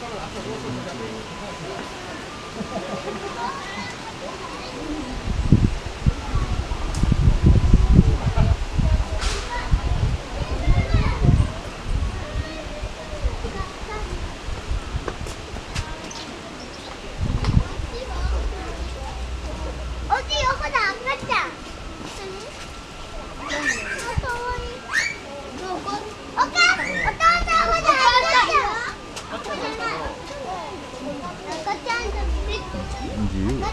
上了，这都是两杯，你看起来。이지. 나